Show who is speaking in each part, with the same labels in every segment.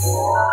Speaker 1: Ah.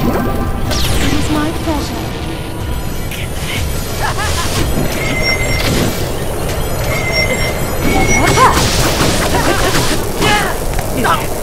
Speaker 2: It is my pleasure. No!